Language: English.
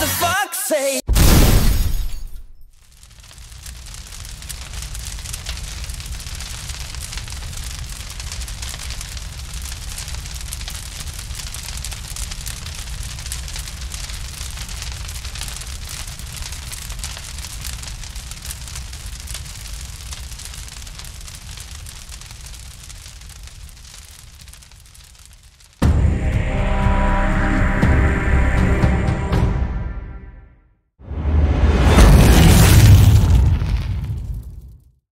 the fuck say?